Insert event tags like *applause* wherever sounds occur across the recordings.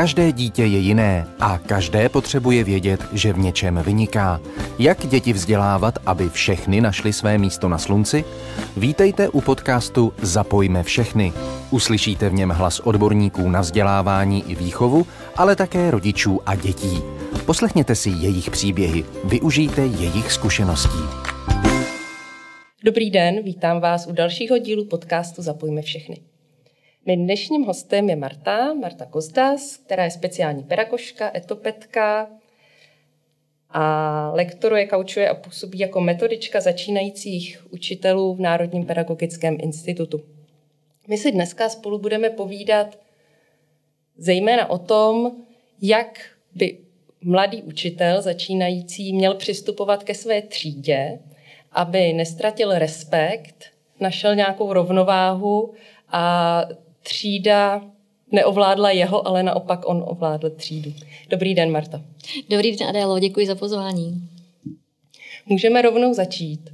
Každé dítě je jiné a každé potřebuje vědět, že v něčem vyniká. Jak děti vzdělávat, aby všechny našly své místo na slunci? Vítejte u podcastu Zapojme všechny. Uslyšíte v něm hlas odborníků na vzdělávání i výchovu, ale také rodičů a dětí. Poslechněte si jejich příběhy, využijte jejich zkušeností. Dobrý den, vítám vás u dalšího dílu podcastu Zapojme všechny. Mým dnešním hostem je Marta, Marta Kozdas, která je speciální pedagožka, etopetka a lektoruje, kaučuje a působí jako metodička začínajících učitelů v Národním pedagogickém institutu. My si dneska spolu budeme povídat zejména o tom, jak by mladý učitel začínající měl přistupovat ke své třídě, aby nestratil respekt, našel nějakou rovnováhu a třída neovládla jeho, ale naopak on ovládl třídu. Dobrý den, Marta. Dobrý den, Adélo, děkuji za pozvání. Můžeme rovnou začít.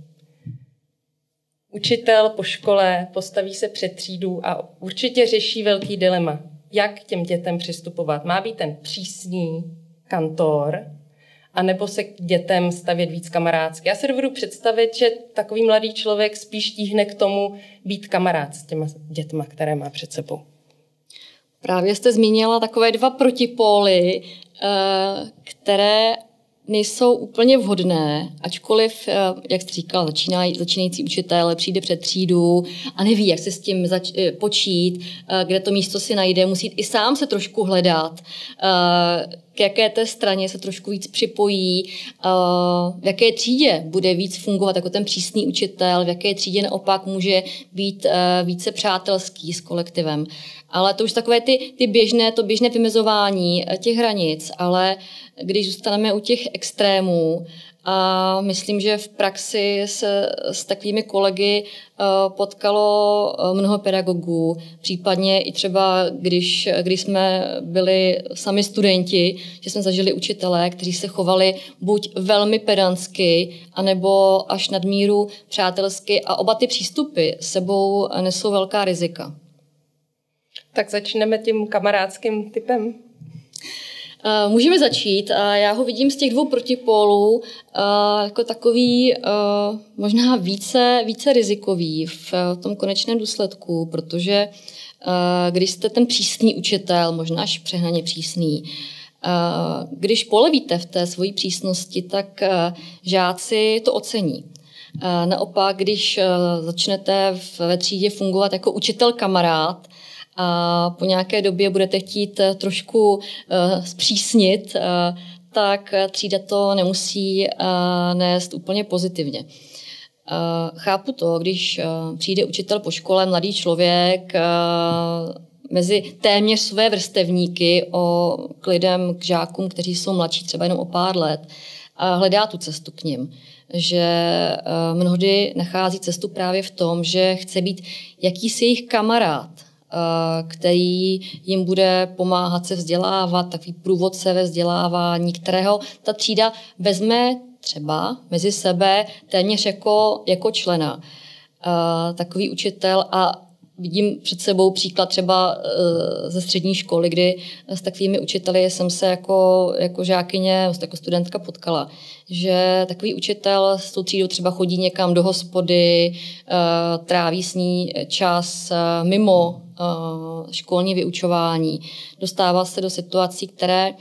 Učitel po škole postaví se před třídu a určitě řeší velký dilema. Jak k těm dětem přistupovat? Má být ten přísný kantor, anebo se k dětem stavět víc kamarádsky. Já si dovedu představit, že takový mladý člověk spíš tíhne k tomu být kamarád s těma dětma, které má před sebou. Právě jste zmínila takové dva protipóly, eh, které nejsou úplně vhodné, ačkoliv, eh, jak jsi říkal, začínají, začínající učitel přijde před třídu a neví, jak se s tím zač- eh, počít, kde to místo si najde, musí i sám se trošku hledat, k jaké té straně se trošku víc připojí, v jaké třídě bude víc fungovat jako ten přísný učitel, v jaké třídě naopak může být více přátelský s kolektivem. Ale to už takové ty, ty běžné, to běžné vymezování těch hranic, ale když zůstaneme u těch extrémů, a myslím, že v praxi se s takovými kolegy eh, potkalo eh, mnoho pedagogů, případně i třeba, když, když jsme byli sami studenti, že jsme zažili učitelé, kteří se chovali buď velmi pedantsky, anebo až nadmíru přátelsky. A oba ty přístupy sebou nesou velká rizika. Tak začneme tím kamarádským typem. Uh, můžeme začít. Uh, já ho vidím z těch dvou protipólů uh, jako takový možná více, více rizikový v tom konečném důsledku, protože když jste ten přísný učitel, možná až přehnaně přísný, když polevíte v té svojí přísnosti, tak žáci to ocení. Naopak, když začnete ve třídě fungovat jako učitel kamarád, a po nějaké době budete chtít eh, trošku uh, zpřísnit, uh, tak třída to nemusí nést úplně pozitivně. Chápu to, když přijde učitel po škole, mladý člověk, mezi téměř své vrstevníky o, k lidem, k žákům, kteří jsou mladší třeba jenom o pár let, a hledá tu cestu k ním. Že mnohdy nachází cestu právě v tom, že chce být jakýsi jejich kamarád, Eh, který jim bude pomáhat se vzdělávat, takový průvodce ve vzdělávání, kterého ta třída vezme třeba mezi sebe téměř jako, jako člena. Uh, takový učitel a vidím před sebou příklad třeba uh, ze střední školy, kdy s takovými učiteli jsem se jako, jako žákyně, jako studentka potkala, že takový učitel s tou třídou třeba chodí někam do hospody, uh, tráví s ní čas uh, mimo školní vyučování, dostává se do situací, které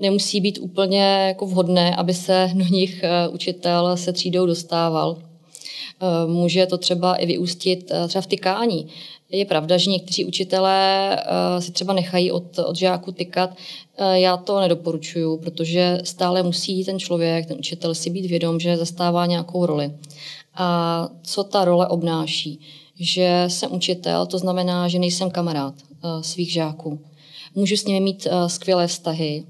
nemusí být úplně jako vhodné, aby se do nich učitel se třídou dostával. Může to třeba i vyústit třeba v tykání. Je pravda, že někteří učitelé si třeba nechají od, od žáků tykat. Já to nedoporučuju, protože stále musí ten člověk, ten učitel si být vědom, že zastává nějakou roli. A co ta role obnáší? že jsem učitel, to znamená, že nejsem kamarád svých žáků. Můžu s nimi mít skvělé vztahy,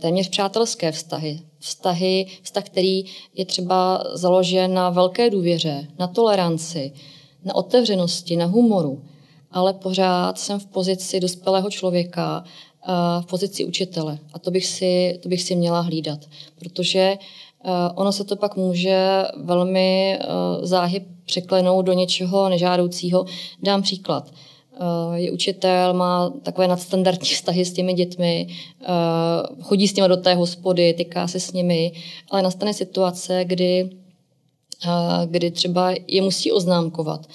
téměř přátelské vztahy. Vztahy, vztah, který je třeba založen na velké důvěře, na toleranci, na otevřenosti, na humoru. Ale pořád jsem v pozici dospělého člověka, v pozici učitele. A to bych si, to bych si měla hlídat, protože ono se to pak může velmi záhy překlenout do něčeho nežádoucího. Dám příklad. Je učitel, má takové nadstandardní *laughs* vztahy s těmi dětmi, chodí s nimi do té hospody, tyká se s nimi, ale nastane situace, kdy kdy třeba je musí oznámkovat,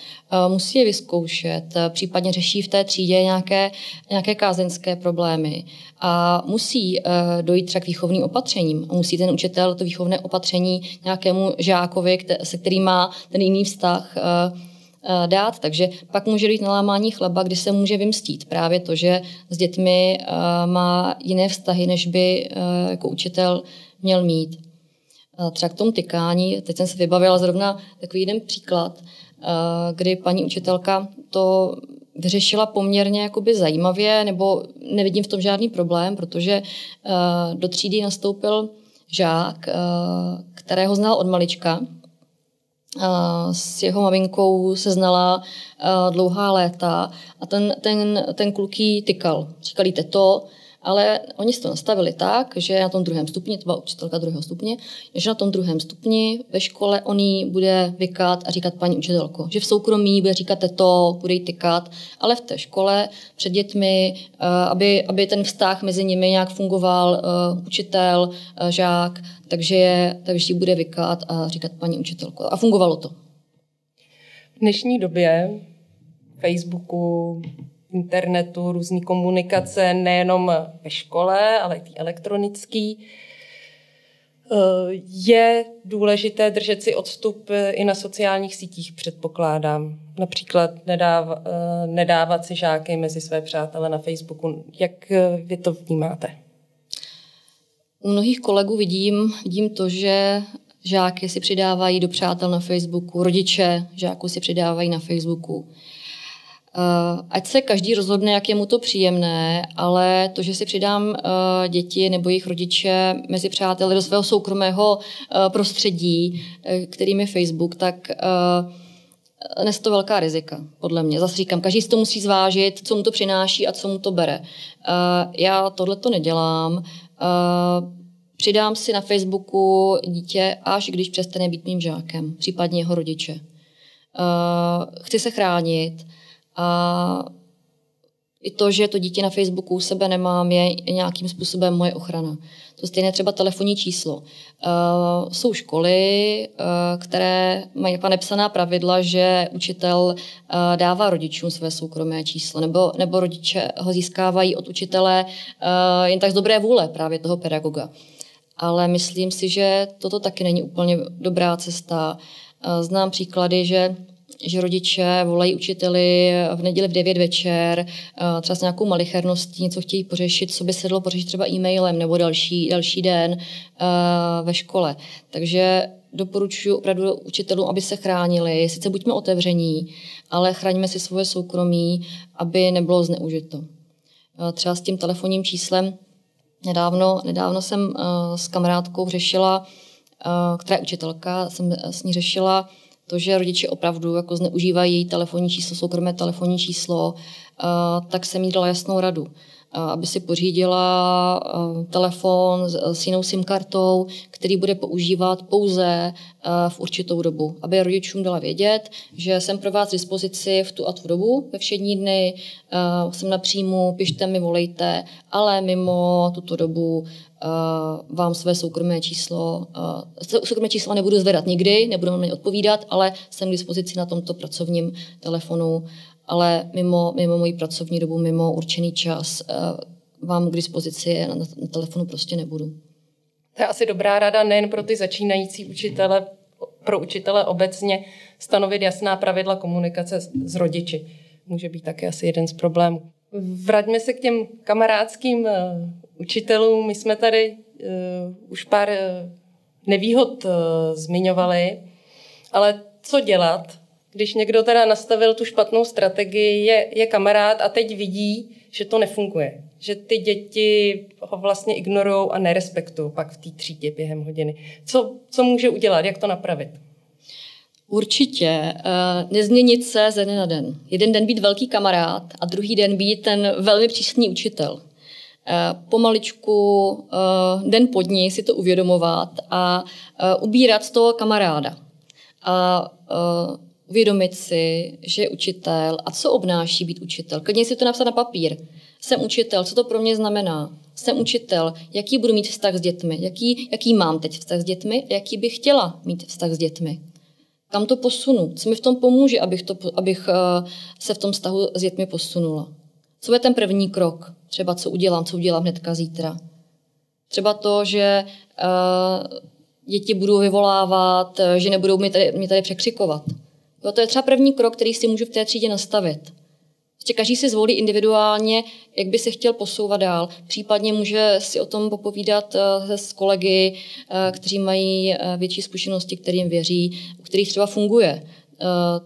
musí je vyzkoušet, případně řeší v té třídě nějaké, nějaké kázeňské problémy a musí dojít třeba k výchovným opatřením. Musí ten učitel to výchovné opatření nějakému žákovi, se kterým má ten jiný vztah, dát. Takže pak může dojít na lámání chleba, kdy se může vymstít právě to, že s dětmi má jiné vztahy, než by jako učitel měl mít třeba k tomu tykání. Teď jsem se vybavila zrovna takový jeden příklad, kdy paní učitelka to vyřešila poměrně jakoby zajímavě, nebo nevidím v tom žádný problém, protože do třídy nastoupil žák, kterého znal od malička. S jeho maminkou se znala dlouhá léta a ten, ten, ten kluk jí tykal. Říkali teto, ale oni si to nastavili tak, že na tom druhém stupni, to byla učitelka druhého stupně, že na tom druhém stupni ve škole oni bude vykat a říkat paní učitelko. Že v soukromí bude říkat to, bude jí tykat, ale v té škole před dětmi, eh, aby, aby ten vztah mezi nimi nějak fungoval, eh, učitel, eh, žák, takže, je, takže jí bude vykat a říkat paní učitelko. A fungovalo to. V dnešní době Facebooku, internetu, různé komunikace, nejenom ve škole, ale i elektronický. Eh, je důležité držet si odstup i na sociálních sítích, předpokládám. Například nedáv, eh, nedávat si žáky mezi své přátele na Facebooku. Jak eh, vy to vnímáte? U mnohých kolegů vidím, vidím to, že žáky si přidávají do přátel na Facebooku, rodiče žáků si přidávají na Facebooku. Uh, ať se každý rozhodne, jak je mu to příjemné, ale to, že si přidám uh, děti nebo jejich rodiče mezi přáteli do svého soukromého uh, prostředí, kterým je Facebook, tak nes to velká rizika, podle mě. Zase říkám, každý si to musí zvážit, co mu to přináší a co mu to bere. Já tohle to nedělám. Přidám si na Facebooku dítě, až když přestane být mým žákem, případně jeho rodiče. Chci se chránit, a i to, že to dítě na Facebooku u sebe nemám, je nějakým způsobem moje ochrana. To stejné třeba telefonní číslo. Jsou školy, které mají nepsaná pravidla, že učitel dává rodičům své soukromé číslo, nebo, nebo rodiče ho získávají od učitele jen tak z dobré vůle právě toho pedagoga. Ale myslím si, že toto taky není úplně dobrá cesta. Znám příklady, že že rodiče volají učiteli v neděli v 9 večer, eh, třeba s nějakou malicherností, něco chtějí pořešit, co by se dalo pořešit třeba e-mailem nebo další, další den eh, ve škole. Takže doporučuji opravdu učitelům, aby se chránili. Sice buďme otevření, ale chraňme si svoje soukromí, aby nebylo zneužito. Eh, třeba s tím telefonním číslem nedávno, nedávno jsem s kamarádkou řešila, která je učitelka, jsem s ní řešila to, že rodiče opravdu jako zneužívají její telefonní číslo, soukromé telefonní číslo, tak jsem jí dala jasnou radu aby si pořídila telefon s jinou SIM kartou, který bude používat pouze v určitou dobu. Aby rodičům dala vědět, že jsem pro vás k dispozici v tu a tu dobu ve všední dny, jsem na příjmu, pište mi, volejte, ale mimo tuto dobu vám své soukromé číslo, soukromé číslo nebudu zvedat nikdy, nebudu vám odpovídat, ale jsem k dispozici na tomto pracovním telefonu ale mimo, mimo moji pracovní dobu, mimo určený čas eh, vám k dispozici na, na telefonu prostě nebudu. To je asi dobrá rada nejen pro ty začínající učitele, pro učitele obecně stanovit jasná pravidla komunikace s, s rodiči. Může být také asi jeden z problémů. Vraťme se k těm kamarádským uh, učitelům. My jsme tady uh, už pár uh, nevýhod uh, zmiňovali, ale co dělat, když někdo teda nastavil tu špatnou strategii, je, je kamarád a teď vidí, že to nefunguje. Že ty děti ho vlastně ignorují a nerespektují pak v té třídě během hodiny. Co, co může udělat, jak to napravit? Určitě. Uh, nezměnit se ze dne na den. Jeden den být velký kamarád a druhý den být ten velmi přísný učitel. Uh, pomaličku, uh, den pod ní si to uvědomovat a ubírat z toho kamaráda. A uvědomit si, že je učitel a co obnáší být učitel. Klidně si to napsat na papír. Jsem učitel, co to pro mě znamená? Jsem učitel, jaký budu mít vztah s dětmi? Jaký, jaký mám teď vztah s dětmi? Jaký bych chtěla mít vztah s dětmi? Kam to posunu? Co mi v tom pomůže, abych, to, abych uh, se v tom vztahu s dětmi posunula? Co je ten první krok? Třeba co udělám, co udělám hnedka zítra. Třeba to, že uh, děti budou vyvolávat, eh, že nebudou mě tady, mě tady překřikovat. Jo, to je třeba první krok, který si můžu v té třídě nastavit. Prostě každý si zvolí individuálně, jak by se chtěl posouvat dál. Případně může si o tom popovídat eh, s kolegy, eh, kteří mají větší zkušenosti, kterým věří, u kterých třeba funguje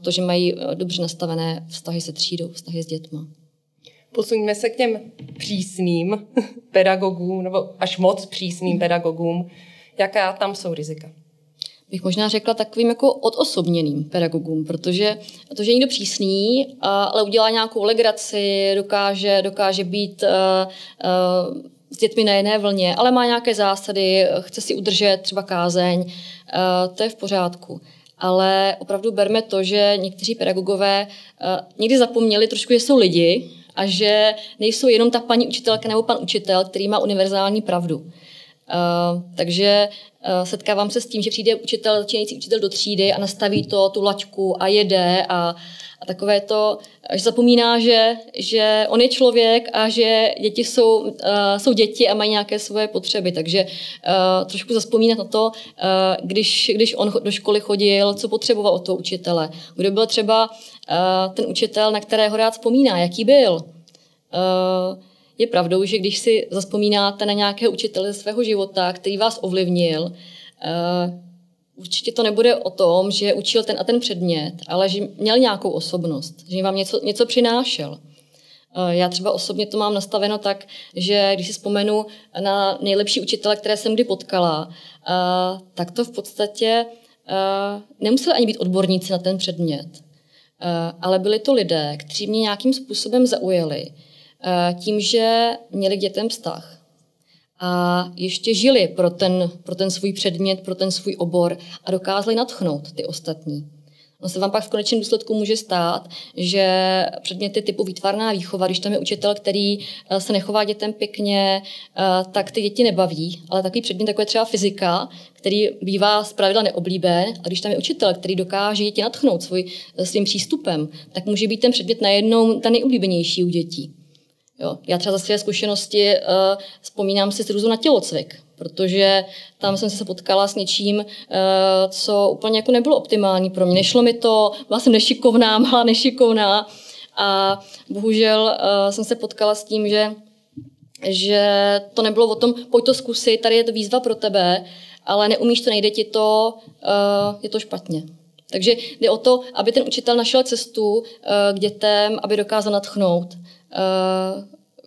to, že mají dobře nastavené vztahy se třídou, vztahy s dětma. Posuňme se k těm přísným *laughs* pedagogům, nebo až moc přísným pedagogům, jaká tam jsou rizika? Bych možná řekla takovým jako odosobněným pedagogům, protože to, že je někdo přísný, ale udělá nějakou legraci, dokáže, dokáže být s dětmi na jedné vlně, ale má nějaké zásady, chce si udržet třeba kázeň, to je v pořádku. Ale opravdu berme to, že někteří pedagogové někdy zapomněli trošku, že jsou lidi a že nejsou jenom ta paní učitelka nebo pan učitel, který má univerzální pravdu. Uh, takže uh, setkávám se s tím, že přijde učitel, začínající učitel do třídy a nastaví to, tu laťku a jede a, a takové to, že zapomíná, že, že on je člověk a že děti jsou, uh, jsou děti a mají nějaké svoje potřeby. Takže uh, trošku zaspomínat na to, uh, když, když on do školy chodil, co potřeboval od toho učitele. Kdo byl třeba uh, ten učitel, na kterého rád vzpomíná, jaký byl. Uh, je pravdou, že když si zaspomínáte na nějakého učitele ze svého života, který vás ovlivnil, uh, určitě to nebude o tom, že učil ten a ten předmět, ale že měl nějakou osobnost, že vám něco, něco přinášel. Eh, já třeba osobně to mám nastaveno tak, že když si vzpomenu na nejlepší učitele, které jsem kdy potkala, eh, tak to v podstatě nemuseli ani být odborníci na ten předmět, ale byli to lidé, kteří mě nějakým způsobem zaujali Eh, tím, že měli k dětem vztah a ještě žili pro ten, pro ten svůj předmět, pro ten svůj obor a dokázali natchnout ty ostatní. No se vám pak v konečném důsledku může stát, že předměty typu výtvarná výchova, když tam je učitel, který eh, se nechová dětem pěkně, eh, tak ty děti nebaví. Ale takový předmět, jako je třeba fyzika, který bývá zpravidla neoblíben, a když tam je učitel, který dokáže děti natchnout svůj, svým přístupem, tak může být ten předmět najednou ten nejoblíbenější u dětí. Jo. Já třeba za své zkušenosti uh, vzpomínám si z na tělocvik, protože tam jsem se potkala s něčím, uh, co úplně jako nebylo optimální pro mě. Nešlo mi to, byla jsem nešikovná, *laughs* malá nešikovná a bohužel uh, jsem se potkala s tím, že že to nebylo o tom, pojď to zkusit, tady je to výzva pro tebe, ale neumíš to, nejde ti to, uh, je to špatně. Takže jde o to, aby ten učitel našel cestu uh, k dětem, aby dokázal natchnout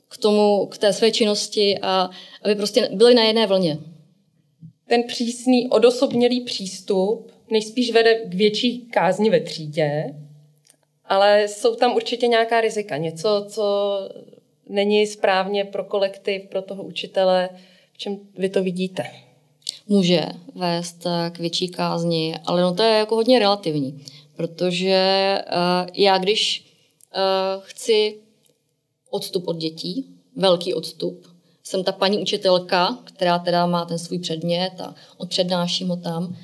k tomu, k té své činnosti a aby prostě byli na jedné vlně. Ten přísný, odosobnělý přístup nejspíš vede k větší kázni ve třídě, ale jsou tam určitě nějaká rizika. Něco, co není správně pro kolektiv, pro toho učitele. V čem vy to vidíte? Může vést k větší kázni, ale no to je jako hodně relativní, protože uh, já když uh, chci odstup od dětí, velký odstup. Jsem ta paní učitelka, která teda má ten svůj předmět a odpřednáším ho tam.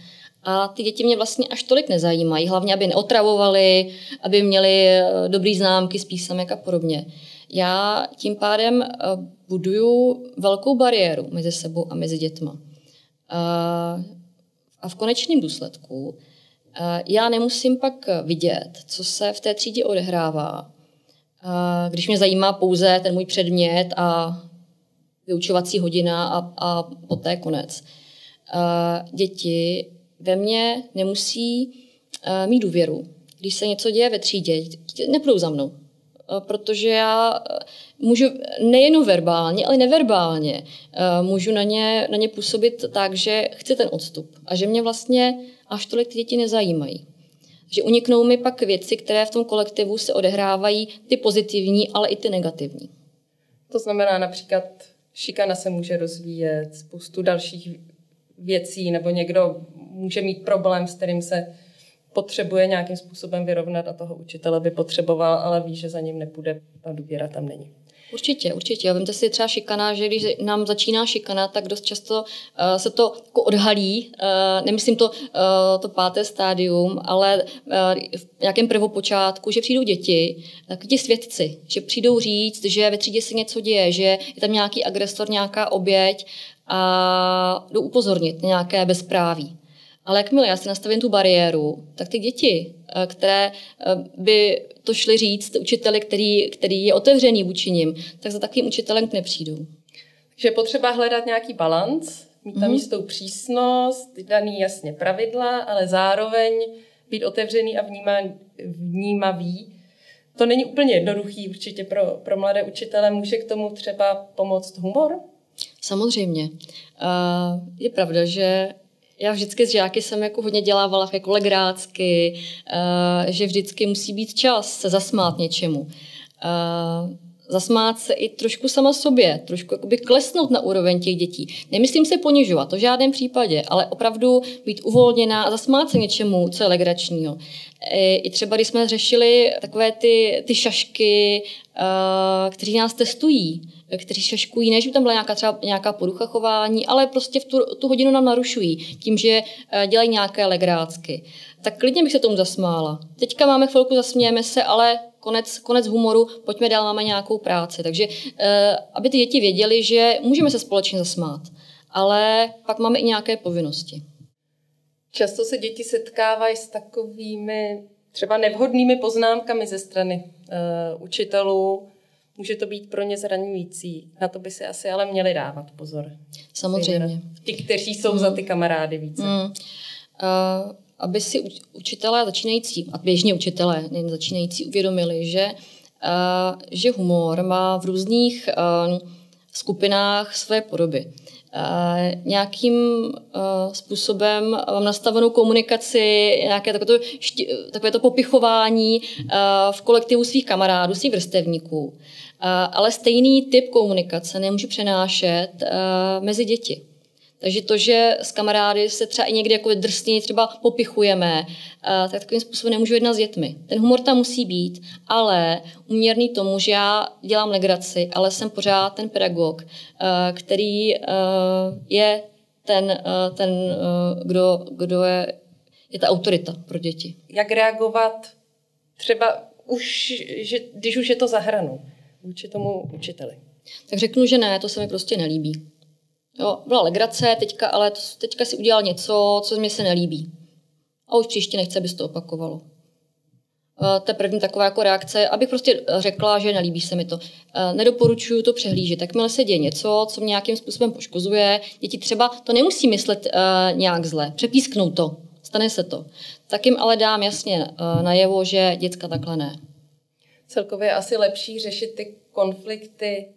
A ty děti mě vlastně až tolik nezajímají, hlavně aby neotravovali, aby měli eh, dobrý známky z písemek a podobně. Já tím pádem eh, buduju velkou bariéru mezi sebou a mezi dětma. Eh, a v konečném důsledku já nemusím pak vidět, co se v té třídě odehrává, když mě zajímá pouze ten můj předmět a vyučovací hodina a, a poté konec. Děti ve mně nemusí mít důvěru. Když se něco děje ve třídě, nepůjdou za mnou. Protože já můžu nejen verbálně, ale neverbálně můžu na ně, na ně působit tak, že chci ten odstup a že mě vlastně až tolik ty děti nezajímají že uniknou mi pak věci, které v tom kolektivu se odehrávají, ty pozitivní, ale i ty negativní. To znamená například, šikana se může rozvíjet, spoustu dalších věcí, nebo někdo může mít problém, s kterým se potřebuje nějakým způsobem vyrovnat a toho učitele by potřeboval, ale ví, že za ním nepůjde a důvěra tam není. Určitě, určitě. Vemte si třeba šikana, že když nám začíná šikana, tak dost často uh, se to jako odhalí. Uh, nemyslím to, uh, to páté stádium, ale uh, v nějakém prvopočátku, že přijdou děti, tak ti svědci, že přijdou říct, že ve třídě se něco děje, že je tam nějaký agresor, nějaká oběť a jdou upozornit nějaké bezpráví. Ale jakmile já si nastavím tu bariéru, tak ty děti, eh, které eh, by to šly říct učiteli, který, který je otevřený vůči nim, tak za takovým učitelem nepřijdou. Takže je potřeba hledat nějaký balans, mít tam mm-hmm. jistou přísnost, daný jasně pravidla, ale zároveň být otevřený a vníma, vnímavý. To není úplně jednoduchý určitě pro, pro mladé učitele. Může k tomu třeba pomoct humor? Samozřejmě. Je pravda, že já vždycky s žáky jsem jako hodně dělávala jako legrácky, že vždycky musí být čas se zasmát něčemu. Zasmát se i trošku sama sobě, trošku jakoby klesnout na úroveň těch dětí. Nemyslím se ponižovat, to v žádném případě, ale opravdu být uvolněná a zasmát se něčemu, co je legračního. E, I třeba, když jsme řešili takové ty, ty šašky, kteří nás testují, kteří šaškují, ne, že by tam byla nějaká, třeba nějaká porucha chování, ale prostě v tu, tu hodinu nám narušují tím, že eh, dělají nějaké legrácky. Tak klidně bych se tomu zasmála. Teďka máme chvilku, zasmějeme se, ale konec, konec humoru, pojďme dál, máme nějakou práci. Takže eh, aby ty děti věděli, že můžeme se společně zasmát, ale pak máme i nějaké povinnosti. Často se děti setkávají s takovými třeba nevhodnými poznámkami ze strany uh, učitelů, může to být pro ně zraňující. Na to by si asi ale měli dávat pozor. Samozřejmě. Ti, kteří jsou mm. za ty kamarády více. Mm. Uh, aby si učitelé začínající, a běžně učitelé, nejen začínající, uvědomili, že, uh, že humor má v různých uh, skupinách své podoby. Nějakým uh, způsobem mám nastavenou komunikaci, nějaké takové to, takové to popichování uh, v kolektivu svých kamarádů, svých vrstevníků. Ale stejný typ komunikace nemůžu přenášet mezi děti. Takže to, že s kamarády se třeba i někdy jako drsně třeba popichujeme, tak takovým způsobem nemůžu jednat s dětmi. Ten humor tam musí být, ale uměrný tomu, že já dělám legraci, ale jsem pořád ten pedagog, který je ten, ten kdo, kdo je, je ta autorita pro děti. Jak reagovat třeba už, že, když už je to za hranou vůči tomu učiteli? Tak řeknu, že ne, to se mi prostě nelíbí. Jo, byla legrace, teďka, ale to, teďka si udělal něco, co mi se nelíbí. A už příště nechce, aby se to opakovalo. Uh, to je první taková jako reakce, abych prostě řekla, že nelíbí se mi to. Uh, nedoporučuju to přehlížet. Takmile se děje něco, co mě nějakým způsobem poškozuje, děti třeba to nemusí myslet uh, nějak zle, přepísknou to, stane se to. Tak jim ale dám jasně najevo, že děcka takhle ne. Celkově asi lepší řešit ty konflikty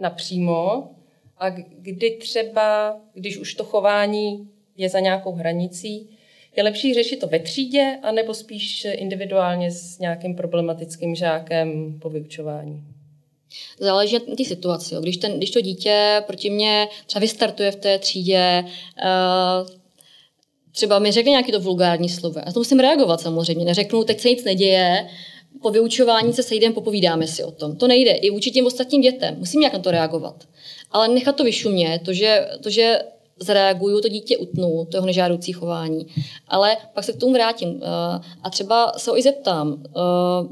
napřímo, a kdy třeba, když už to chování je za nějakou hranicí, je lepší řešit to ve třídě, anebo spíš individuálně s nějakým problematickým žákem po vyučování? Záleží na té situaci. Když, ten, když to dítě proti mě třeba vystartuje v té třídě, uh, třeba mi řekne nějaký to vulgární slovo. A to musím reagovat samozřejmě. Neřeknu, teď se nic neděje, po vyučování se sejdeme, popovídáme si o tom. To nejde. I vůči těm ostatním dětem. Musím nějak na to reagovat. Ale nechat to vyšumět, to, že, to, že zareaguju, to dítě utnu, to jeho nežádoucí chování. Ale pak se k tomu vrátím eh, a třeba se ho i zeptám eh,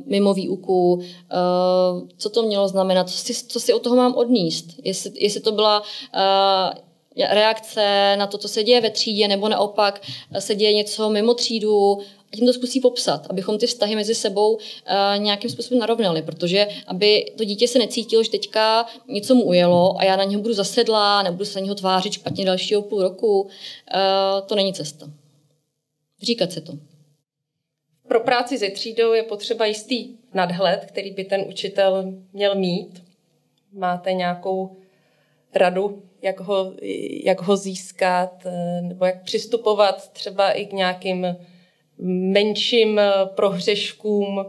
mimo výuku, eh, co to mělo znamenat, co si, co si od toho mám odníst. Jestli, jestli to byla reakce na to, co se děje ve třídě, nebo naopak se děje něco mimo třídu, a tím to zkusí popsat, abychom ty vztahy mezi sebou uh, nějakým způsobem narovnali, protože aby to dítě se necítilo, že teďka něco mu ujelo a já na něho budu zasedlá, nebudu se na něho tvářit špatně dalšího půl roku, uh, to není cesta. Říkat se to. Pro práci se třídou je potřeba jistý nadhled, který by ten učitel měl mít. Máte nějakou radu, jak ho, jak ho získat, eh, nebo jak přistupovat třeba i k nějakým menším eh, prohřeškům,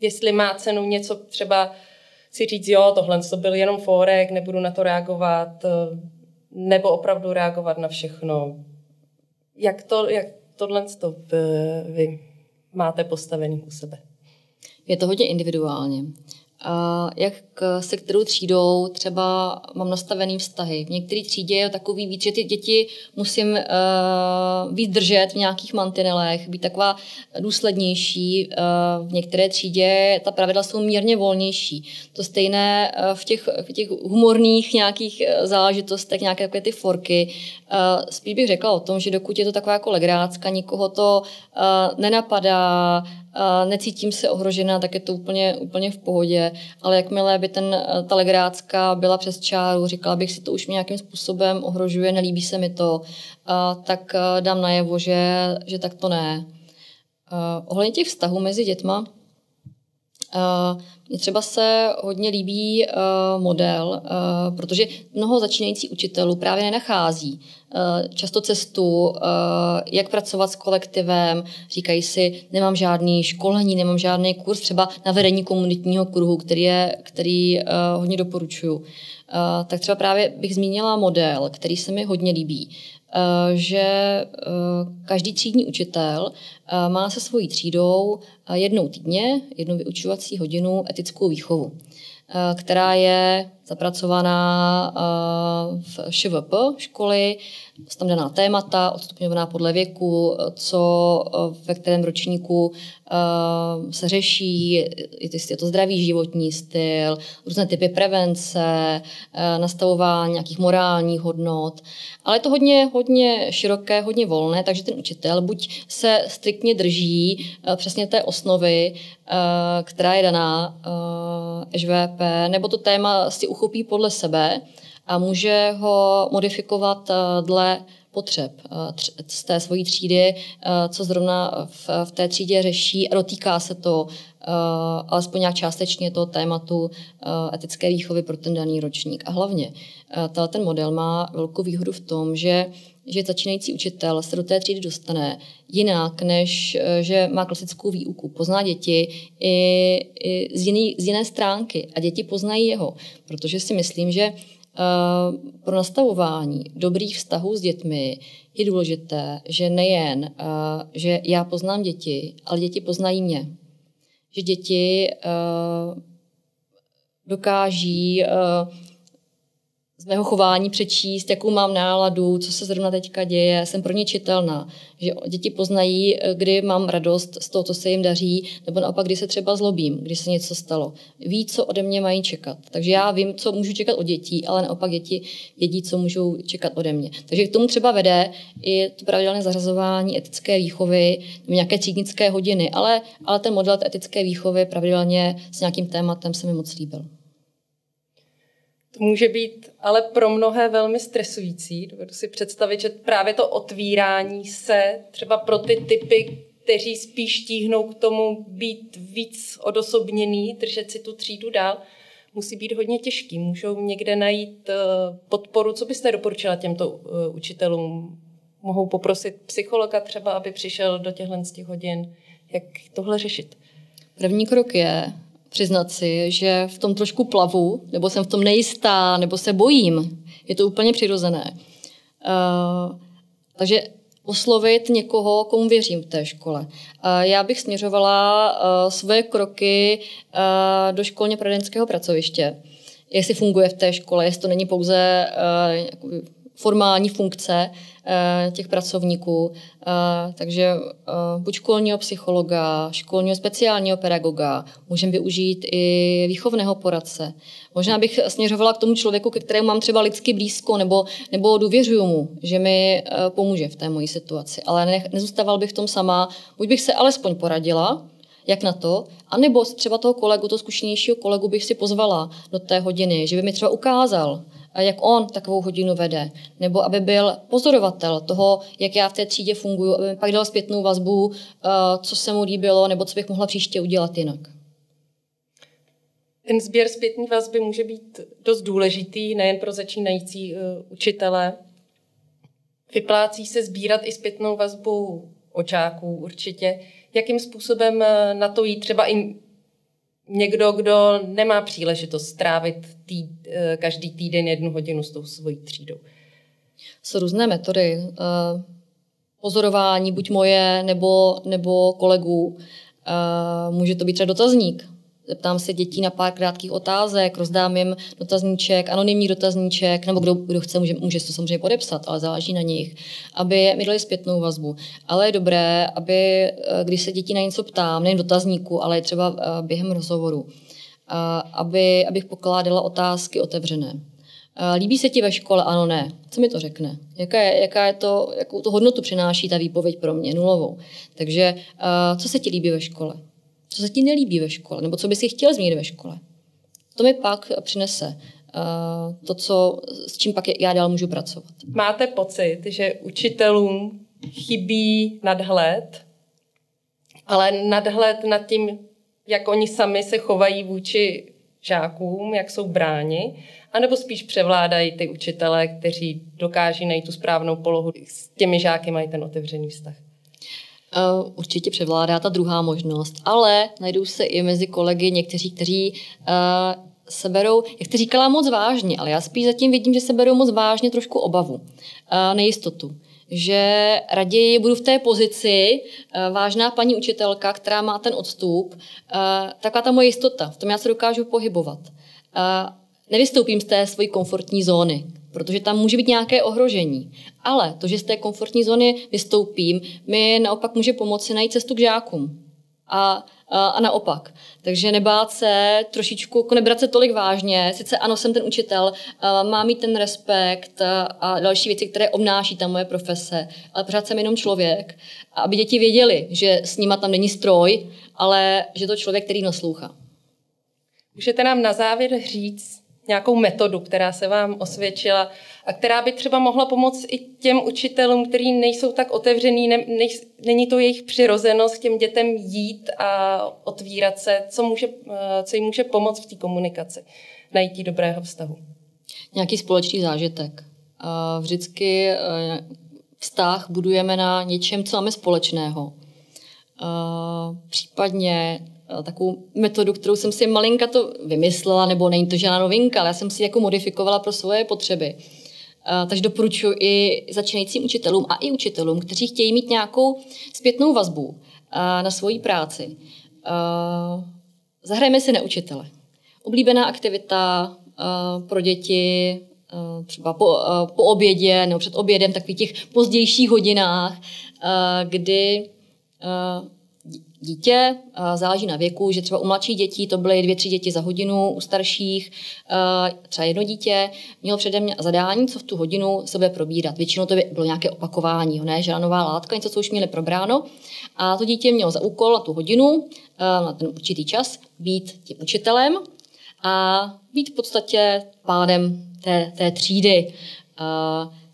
jestli má cenu něco třeba si říct, jo, tohle to byl jenom fórek, nebudu na to reagovat, eh, nebo opravdu reagovat na všechno. Jak, to, jak tohle to vy máte postavený u sebe? Je to hodně individuálně jak se kterou třídou třeba mám nastavený vztahy. V některé třídě je takový víc, že ty děti musím uh, víc držet v nějakých mantinelech, být taková důslednější. Uh, v některé třídě ta pravidla jsou mírně volnější. To stejné v, těch, v těch humorných nějakých záležitostech, nějaké takové ty forky. Uh, spíš bych řekla o tom, že dokud je to taková jako legrácka, nikoho to uh, nenapadá, necítím se ohrožena, tak je to úplně, úplně v pohodě, ale jakmile by ten, eh, ta legrácka byla přes čáru, říkala bych si to už nějakým způsobem ohrožuje, nelíbí se mi to, tak eh, dám najevo, že, že tak to ne. Ohledně těch vztahů mezi dětma, mně třeba se hodně líbí uh, model, uh, protože mnoho začínajících učitelů právě nenachází často cestu, jak pracovat s kolektivem. Říkají si, nemám žádný školení, nemám žádný kurz třeba na vedení komunitního kruhu, který, je, který hodně doporučuju. Tak třeba právě bych zmínila model, který se mi hodně líbí. Eh, že eh, každý třídní učitel eh, má se svojí třídou jednou týdně, jednu vyučovací hodinu etickou výchovu, která je zapracovaná v ŠVP školy, jsou tam daná témata, odstupňovaná podle věku, co ve kterém ročníku se řeší, jestli je to zdravý životní styl, různé typy prevence, nastavování nějakých morálních hodnot. Ale je to hodně, hodně široké, hodně volné, takže ten učitel buď se striktně drží přesně té osnovy, která je daná ŽVP, nebo to téma si uchopí podle sebe a může ho modifikovat eh, dle potřeb eh, z té svojí třídy, eh, co zrovna v, té třídě řeší a dotýká se to alespoň nějak částečně toho tématu etické výchovy pro ten daný ročník. A hlavně ten model má velkou výhodu v tom, že že začínající učitel se do té třídy dostane jinak, než že má klasickou výuku. Pozná děti i, i z, jiný, z jiné stránky a děti poznají jeho, protože si myslím, že Eh, pro nastavování dobrých vztahů s dětmi je důležité, že nejen, eh, že já poznám děti, ale děti poznají mě. Že děti eh, dokáží z mého chování přečíst, jakou mám náladu, co se zrovna teďka děje, jsem pro ně čitelná. Že děti poznají, kdy mám radost z toho, co se jim daří, nebo naopak, kdy se třeba zlobím, když se něco stalo. Ví, co ode mě mají čekat. Takže já vím, co můžu čekat od dětí, ale naopak děti vědí, co můžou čekat ode mě. Takže k tomu třeba vede i to pravidelné zařazování etické výchovy, nebo nějaké třídnické hodiny, ale, ale ten model etické výchovy pravidelně s nějakým tématem se mi moc líbil. To může být ale pro mnohé velmi stresující. Dovedu si představit, že právě to otvírání se třeba pro ty typy, kteří spíš tíhnou k tomu být víc odosobněný, držet si tu třídu dál, musí být hodně těžký. Můžou někde najít eh, podporu. Co byste doporučila těmto eh, učitelům? Mohou poprosit psychologa třeba, aby přišel do těchto hodin. Jak tohle řešit? První krok je přiznat si, že v tom trošku plavu, nebo jsem v tom nejistá, nebo se bojím. Je to úplně přirozené. Uh, takže oslovit někoho, komu věřím v té škole. Uh, já bych směřovala uh, svoje kroky do školně poradenského pracoviště. Jestli funguje v té škole, jestli to není pouze formální funkce, Eh, těch pracovníků. Eh, takže eh, buď školního psychologa, školního speciálního pedagoga, můžeme využít i výchovného poradce. Možná bych směřovala k tomu člověku, ke kterému mám třeba lidsky blízko, nebo, nebo důvěřuju mu, že mi pomůže v té mojí situaci. Ale ne, nezůstával bych v tom sama. Buď bych se alespoň poradila, jak na to, anebo třeba toho kolegu, toho zkušenějšího kolegu bych si pozvala do té hodiny, že by mi třeba ukázal, jak on takovou hodinu vede, nebo aby byl pozorovatel toho, jak já v té třídě funguji, aby mi pak dal zpětnou vazbu, eh, co se mu líbilo, nebo co bych mohla příště udělat jinak. Ten sběr zpětné vazby může být dost důležitý, nejen pro začínající uh, učitele. Vyplácí se sbírat i zpětnou vazbu očáků určitě. Jakým způsobem eh, na to jít třeba i někdo, kdo nemá příležitost strávit tý, eh, každý týden jednu hodinu s tou svojí třídou. Jsou různé metody. Eh, pozorování, buď moje nebo, nebo kolegů. Může to být třeba dotazník. Zeptám se dětí na pár krátkých otázek, rozdám jim dotazníček, anonymní dotazníček, nebo kdo, kdo chce, může, může to samozřejmě podepsat, ale záleží na nich, aby mi dali zpětnou vazbu. Ale je dobré, aby, eh, když se dětí na něco ptám, nejen dotazníku, ale třeba eh, během rozhovoru, aby, abych pokládala otázky otevřené. Líbí se ti ve škole? Ano, ne. Co mi to řekne? Jaká je, jaká je to, jakou to hodnotu přináší ta výpověď pro mě? Nulovou. Takže co se ti líbí ve škole? Co se ti nelíbí ve škole? Nebo co bys si chtěl změnit ve škole? To mi pak přinese to, co, s čím pak já dál můžu pracovat. Máte pocit, že učitelům chybí nadhled, ale nadhled nad tím, jak oni sami se chovají vůči žákům, jak jsou bráni, anebo spíš převládají ty učitelé, kteří dokáží najít tu správnou polohu, s těmi žáky mají ten otevřený vztah. Uh, určitě převládá ta druhá možnost, ale najdou se i mezi kolegy někteří, kteří uh, se berou, jak jste říkala, moc vážně, ale já spíš zatím vidím, že se berou moc vážně trošku obavu, uh, nejistotu že raději budu v té pozici vážná paní učitelka, která má ten odstup, taková ta moje jistota, v tom já se dokážu pohybovat. Nevystoupím z té své komfortní zóny, protože tam může být nějaké ohrožení. Ale to, že z té komfortní zóny vystoupím, mi naopak může pomoci najít cestu k žákům. A, a, a naopak. Takže nebát se trošičku, jako nebrat se tolik vážně. Sice ano, jsem ten učitel, mám mít ten respekt a, a další věci, které obnáší ta moje profese, ale pořád jsem jenom člověk. A aby děti věděli, že s nima tam není stroj, ale že to člověk, který naslouchá. Můžete nám na závěr říct, nějakou metodu, která se vám osvědčila a která by třeba mohla pomoct i těm učitelům, kteří nejsou tak otevřený, ne, nej, není to jejich přirozenost těm dětem jít a otvírat se, co, může, eh, co jim může pomoct v té komunikaci, najít dobrého vztahu. Nějaký společný zážitek. Vždycky eh, vztah budujeme na něčem, co máme společného. Případně Eh, takovou metodu, kterou jsem si malinka to vymyslela, nebo není to žádná novinka, ale já jsem si jako modifikovala pro svoje potřeby. Uh, takže doporučuji i začínajícím učitelům a i učitelům, kteří chtějí mít nějakou zpětnou vazbu uh, na svoji práci. Zahrajeme si neučitele. Oblíbená aktivita pro děti, třeba po, po obědě nebo před obědem, takových těch pozdějších hodinách, kdy dítě, záleží na věku, že třeba u mladších dětí to byly dvě, tři děti za hodinu, u starších třeba jedno dítě mělo přede mě zadání, co v tu hodinu se bude probírat. Většinou to bylo nějaké opakování, ne, že nová látka, něco, co už měli probráno. A to dítě mělo za úkol na tu hodinu, na ten určitý čas, být tím učitelem a být v podstatě pádem té, té třídy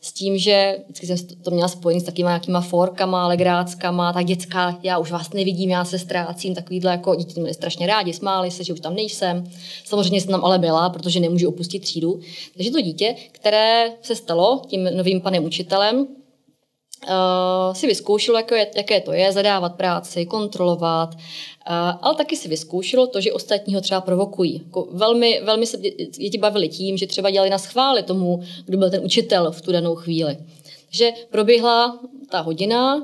s tím, že vždycky jsem to měla spojený s takovýma nějakýma forkama, legráckama, tak dětská, já už vás nevidím, já se ztrácím, takovýhle jako děti měli strašně rádi, smáli se, že už tam nejsem. Samozřejmě jsem tam ale byla, protože nemůžu opustit třídu. Takže to dítě, které se stalo tím novým panem učitelem, Uh, si vyzkoušelo, je, jaké to je, zadávat práci, kontrolovat, uh, ale taky si vyzkoušelo to, že ostatní ho třeba provokují. Jako velmi, velmi se děti bavili tím, že třeba dělali na schvály tomu, kdo byl ten učitel v tu danou chvíli. Takže proběhla ta hodina, uh,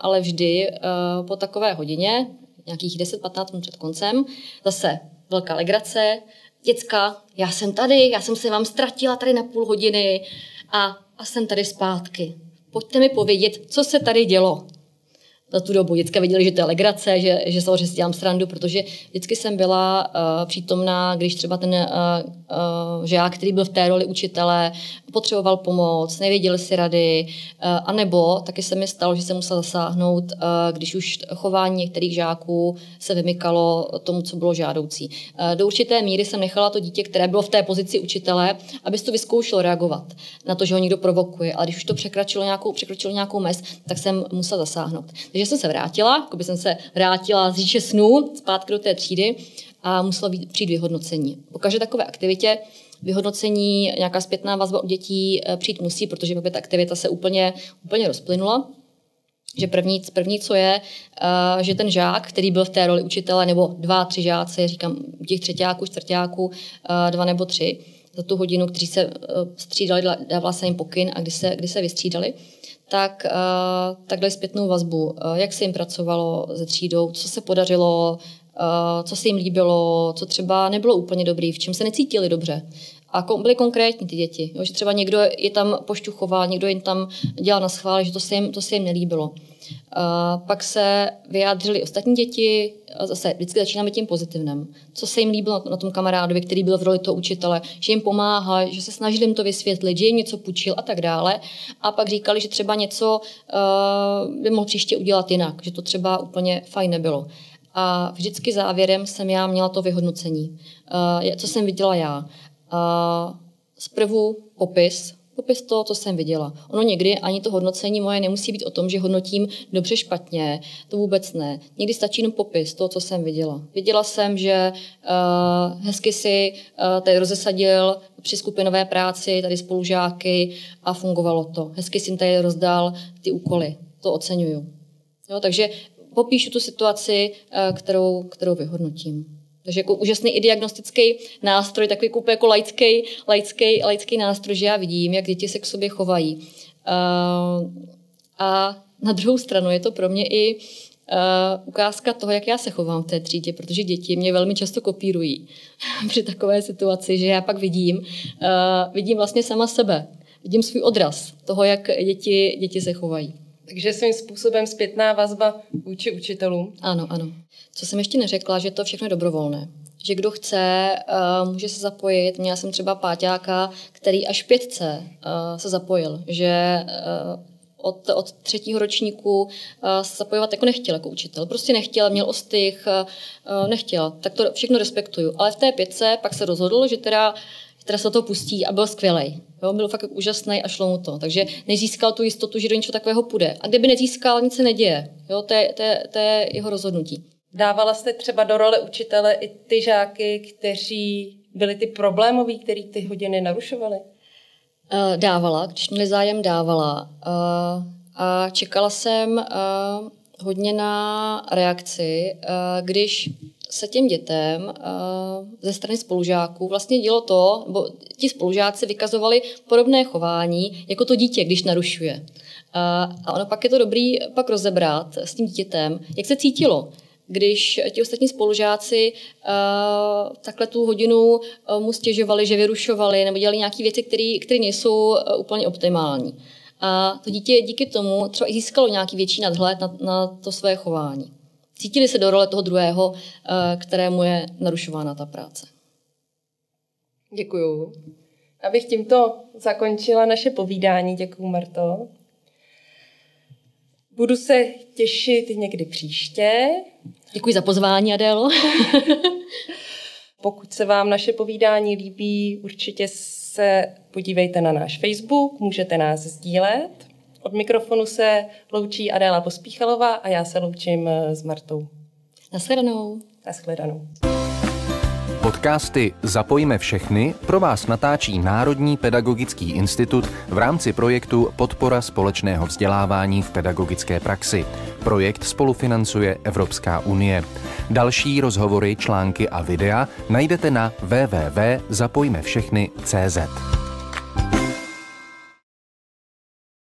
ale vždy uh, po takové hodině, nějakých 10-15 minut před koncem, zase velká legrace, děcka, já jsem tady, já jsem se vám ztratila tady na půl hodiny a, a jsem tady zpátky pojďte mi povědět, co se tady dělo za tu dobu. Děcka viděli, že to je legrace, že, že samozřejmě si dělám srandu, protože vždycky jsem byla uh, přítomná, když třeba ten uh, uh, žák, který byl v té roli učitele, potřeboval pomoc, nevěděl si rady, uh, anebo taky se mi stalo, že jsem musela zasáhnout, uh, když už chování některých žáků se vymykalo tomu, co bylo žádoucí. Uh, do určité míry jsem nechala to dítě, které bylo v té pozici učitele, aby to vyzkoušelo reagovat na to, že ho někdo provokuje, ale když už to překročilo nějakou, překročilo nějakou mez, tak jsem musela zasáhnout. Takže jsem se vrátila, jako by jsem se vrátila z říše snů zpátky do té třídy a musela být, přijít vyhodnocení. Po každé takové aktivitě vyhodnocení, nějaká zpětná vazba od dětí eh, přijít musí, protože ta aktivita se úplně, úplně rozplynula. Že první, první, co je, uh, že ten žák, který byl v té roli učitele, nebo dva, tři žáci, říkám, těch třetíáků, čtvrtáků, uh, dva nebo tři, za tu hodinu, kteří se střídali, dávala se jim pokyn a kdy se, kdy se vystřídali, tak uh, takhle zpětnou vazbu, jak se jim pracovalo ze třídou, co se podařilo, co se jim líbilo, co třeba nebylo úplně dobrý, v čem se necítili dobře. A byly konkrétní ty děti, jo, že třeba někdo je tam pošťuchoval, někdo jim tam dělal na schvál, že to se jim, to se jim nelíbilo. A pak se vyjádřili ostatní děti, a zase vždycky začínáme tím pozitivním. Co se jim líbilo na tom kamarádovi, který byl v roli toho učitele, že jim pomáhá, že se snažili jim to vysvětlit, že jim něco půjčil a tak dále. A pak říkali, že třeba něco uh, by mohl příště udělat jinak, že to třeba úplně fajn nebylo. A vždycky závěrem jsem já měla to vyhodnocení, co jsem viděla já. Uh, zprvu popis, popis toho, co jsem viděla. Ono někdy ani to hodnocení moje nemusí být o tom, že hodnotím dobře, špatně, to vůbec ne. Někdy stačí jenom popis toho, co jsem viděla. Viděla jsem, že uh, hezky si uh, tady rozesadil při skupinové práci tady spolužáky a fungovalo to. Hezky jsem tady rozdal ty úkoly. To oceňuju. Jo, takže popíšu tu situaci, uh, kterou, kterou vyhodnotím. Takže jako úžasný i diagnostický nástroj, takový úplně jako laický, laický, laický nástroj, že já vidím, jak děti se k sobě chovají. Uh, a na druhou stranu je to pro mě i uh, ukázka toho, jak já se chovám v té třídě, protože děti mě velmi často kopírují *laughs* při takové situaci, že já pak vidím, vidím vlastně sama sebe. Vidím svůj odraz toho, jak děti, děti se chovají. Takže svým způsobem zpětná vazba vůči učitelům. Ano, ano. Co jsem ještě neřekla, že to všechno je dobrovolné. Že kdo chce, uh, může se zapojit. Měla jsem třeba páťáka, který až pětce uh, se zapojil. Že uh, od, od třetího ročníku se zapojovat jako nechtěl jako učitel. Prostě nechtěl, měl ostych, nechtěl. Tak to všechno respektuju. Ale v té pětce pak se rozhodl, že teda teda se to pustí a byl skvělý. Jo, byl fakt úžasný a šlo mu to. Takže nezískal tu jistotu, že do něčeho takového půjde. A kdyby nezískal, nic se neděje. Jo, to, je, to, je, to je jeho rozhodnutí. Dávala jste třeba do role učitele i ty žáky, kteří byli ty problémoví, který ty hodiny narušovali? Uh, dávala, když měli zájem, dávala. Uh, a čekala jsem uh, hodně na reakci, když se těm dětem uh, ze strany spolužáků vlastně dělo to, nebo ti spolužáci vykazovali podobné chování jako to dítě, když narušuje. Uh, a ono pak je to dobrý pak rozebrat s tím dítětem, jak se cítilo když ti ostatní spolužáci uh, takhle tu hodinu uh, mu stěžovali, že vyrušovali nebo dělali nějaké věci, které nejsou uh, úplně optimální. A to dítě díky tomu třeba i získalo nějaký větší nadhled na, na to své chování. Cítili se do role toho druhého, eh, kterému je narušována ta práce. Děkuju. Abych tímto zakončila naše povídání. Děkuju, Marto. Budu se těšit někdy příště. Děkuji za pozvání, Adélo. *laughs* Pokud se vám naše povídání líbí, určitě se podívejte na náš Facebook, můžete nás sdílet. Od mikrofonu se loučí Adéla Pospíchalová a já se loučím eh, s Martou. Naschledanou. Naschledanou. Podcasty Zapojíme všechny pro vás natáčí Národní pedagogický institut v rámci projektu Podpora společného vzdělávání v pedagogické praxi. Projekt spolufinancuje Evropská unie. Další rozhovory, články a videa najdete na www.zapojmevšechny.cz.